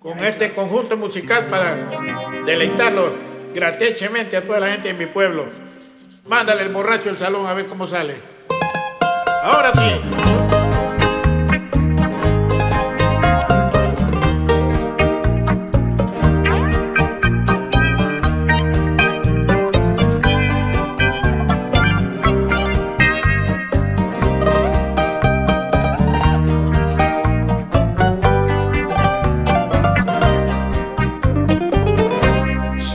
con este conjunto musical para deleitarlo gratuitamente a toda la gente de mi pueblo. Mándale el borracho al salón a ver cómo sale. Ahora sí.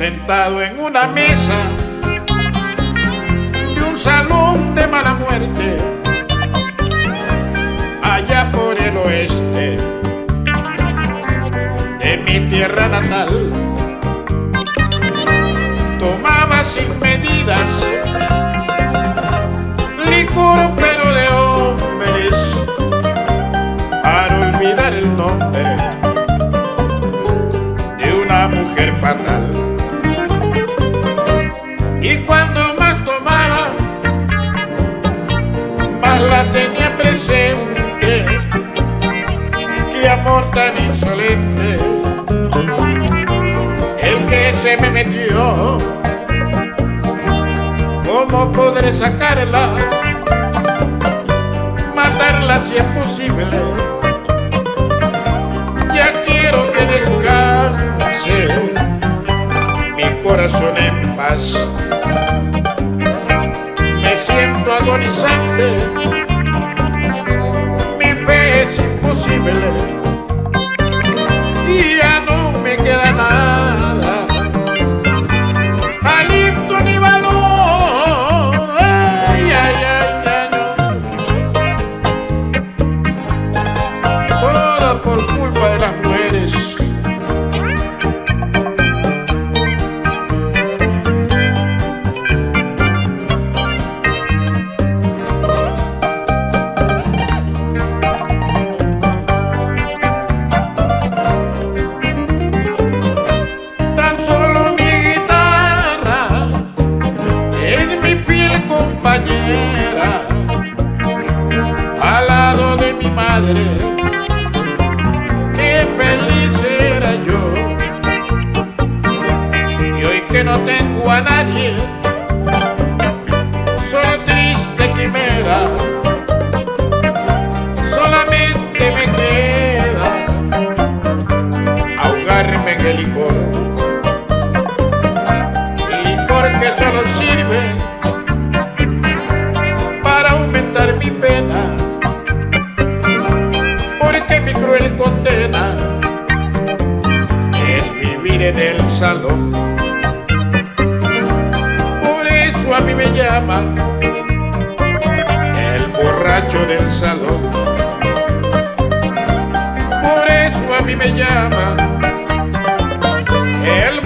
Sentado en una mesa de un salón de mala muerte, allá por el oeste de mi tierra natal. Tomaba sin medidas Amor tan insolente, el que se me metió. ¿Cómo podré sacarla? Matarla si es posible. Ya quiero que descanse mi corazón en paz siento agonizante, pena, porque mi cruel condena es vivir en el salón. Por eso a mí me llama el borracho del salón. Por eso a mí me llama el